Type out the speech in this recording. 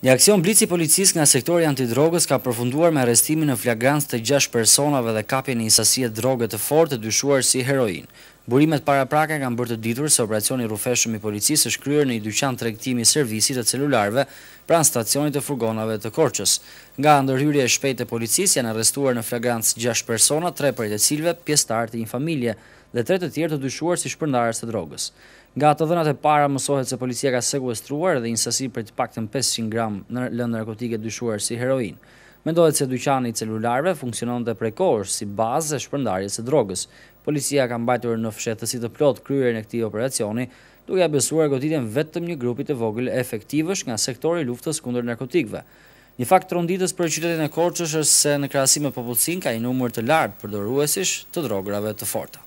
Një aksion blic i policisë nga sektori antidrogës ka përfunduar me arrestimin në flagrancë të gjashtë personave dhe kapjen e një sasie droge të fortë të dyshuar si heroinë. Burimet paraprake kanë bërë të ditur se operacioni i rrufeshëm i policisë është kryer në një dyqan tregtimi servisi të celularëve pranë stacionit të furgonave të Korçës. Nga ndërhyrja e shpejtë e policisë janë arrestuar në flagrancë gjashtë persona, tre prej të cilëve pjesëtarë të një familje dhe tre të tjerë të dyshuar si shpërndarës të drogës. Nga të dhënat e para mësohet se policia ka sekuestruar dhe një sasi prej të paktën pesëqind gramë lëndë narkotike dyshuar si heroinë. Mendohet se dyqani i celularëve funksiononte prej kohësh si bazë e shpërndarjes së drogës. Policia ka mbajtur në fshehtësi të plotë kryerjen e këtij operacioni, duke ia besuar goditjen vetëm një grupi të vogël efektivësh nga sektori i luftës kundër narkotikëve. Një fakt tronditës për qytetin e Korçës është se në krahasim me popullsinë ka një numër të lartë përdoruesish të drogave të forta.